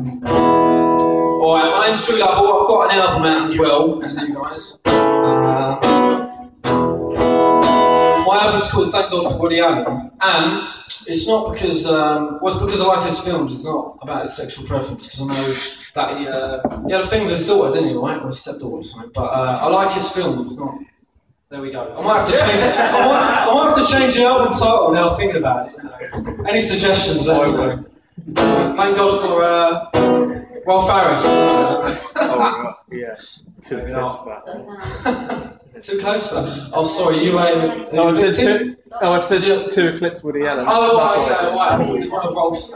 Alright, my name's Love. I've got an album out as well, as you guys. Uh, my album's called Thank God for Woody Allen. And it's not because, um, well, it's because I like his films. It's not about his sexual preference, because I know that he, uh, he had a thing with his daughter, didn't he, right? Or his stepdaughter or something. But uh, I like his films, not. There we go. I might have to change. I might, I might have to change the album title now. Thinking about it. Any suggestions? Let me know. Thank God for uh, Rolf Harris. oh, yeah. Too close to that. Too close to that. Oh, sorry, you um. No, I said two. Oh, I said to eclipse Woody Allen. Oh, That's right, what I right. I thought it was one of Rolf's.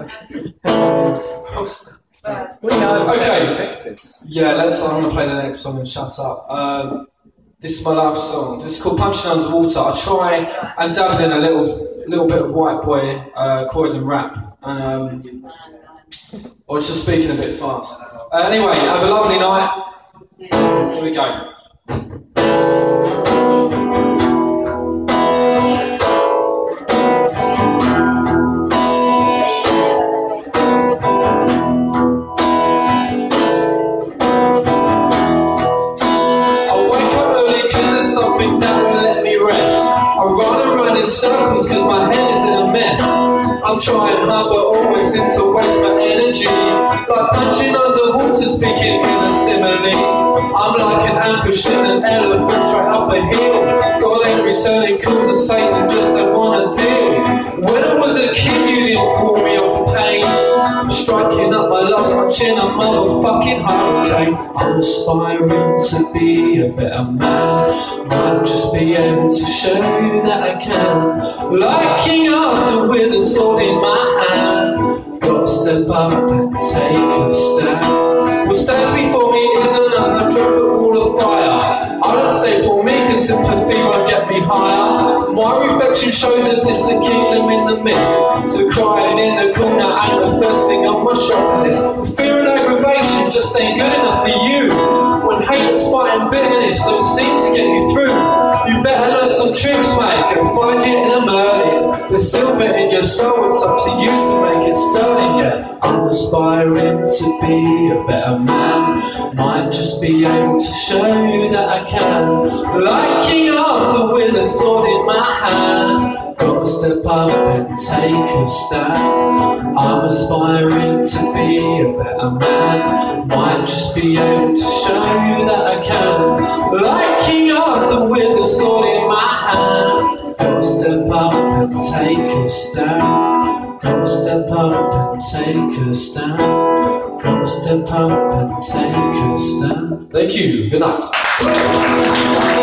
Woody Allen was Okay. Yeah, let's. I'm gonna play the next song and shut up. Um, this is my last song. This is called "Punching Underwater." I try and dabble in a little, little bit of white boy uh, chord and rap, um, or just speaking a bit fast. Uh, anyway, have a lovely night. Here we go. I'm trying hard but always seem to waste my energy. Like punching underwater, speaking in a simile. I'm like an ambush in an elephant straight up a hill. God ain't returning calls and Satan just don't wanna deal. When I was a kid, you didn't striking lost my lungs, punching a motherfucking hurricane. I'm aspiring to be a better man. Might just be able to show you that I can. Like King Arthur with a sword in my hand. Gotta step up and take a stand. What stands before me is another dreadful wall of fire. I don't say for me, cause sympathy won't get me higher. My reflection shows a distant kingdom in the mist. So crying in the corner my list. Fear and aggravation just ain't good enough for you. When hate and spite and bitterness don't seem to get you through. You better learn some tricks, mate. You'll find it in a merlin. The silver in your soul, it's up to you to make it sterling. Yeah, I'm aspiring to be a better man. Might just be able to show you that I can. Like King Arthur with a sword in my hand. Step up and take a stand. I'm aspiring to be a better man. Might just be able to show you that I can. Like King Arthur with a sword in my hand. Gotta step up and take a stand. Gotta step up and take a stand. Gotta step up and take a stand. Thank you. Good night.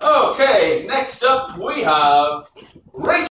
Okay, next up we have Rachel.